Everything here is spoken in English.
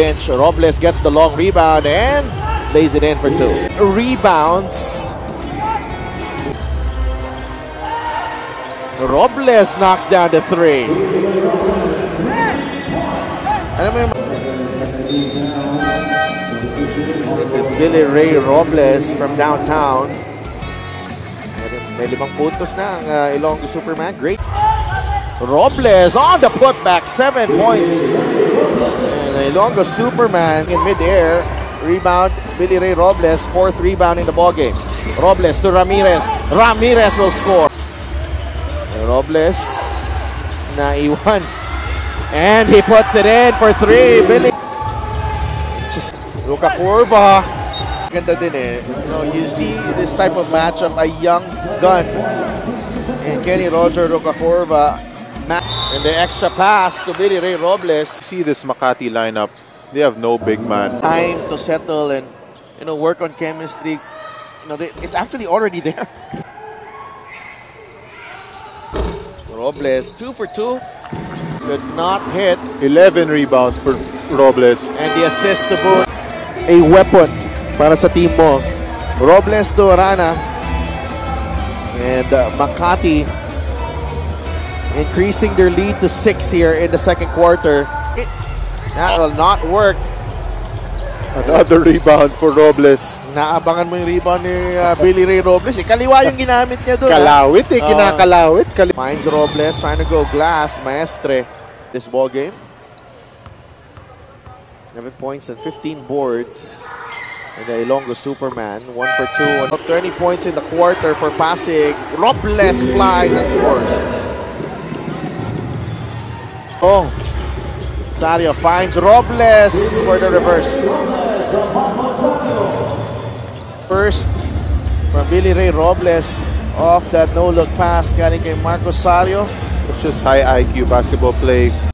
bench. Robles gets the long rebound and lays it in for two. Rebounds. Robles knocks down the three. This is Billy Ray Robles from downtown. May na ang uh, Superman. Great. Robles on the putback. Seven points. Ilonggo Superman in midair. Rebound. Billy Ray Robles. Fourth rebound in the ballgame. Robles to Ramirez. Ramirez will score. Robles naiwan. And he puts it in for three. Billy. Just Rocacurva. Ganda din eh. You know, you see this type of matchup, a young gun and Kenny Roger Rocacurva. And the extra pass to Billy Ray Robles. See this Makati lineup. They have no big man. Time to settle and you know work on chemistry. You know, they, it's actually already there. Robles, two for two. Did not hit. 11 rebounds for Robles. And the assist to. A weapon para sa team mo. Robles to Arana. And uh, Makati increasing their lead to six here in the second quarter. That will not work. Another rebound for Robles. Naabangan mo yung rebound ni uh, Billy Ray Robles. Eh, kaliwa yung ginamit niya doon. Kalawit eh, kinakalawit. Kali- Finds Robles trying to go glass. Maestre this ball game. 11 points and 15 boards. And the Ilonggo Superman, 1 for 2. 20 points in the quarter for Pasig. Robles flies and scores. Oh. Sario finds Robles for the reverse. First from Billy Ray Robles off that no-look pass galing kay Marco Sario. It's just high IQ basketball play.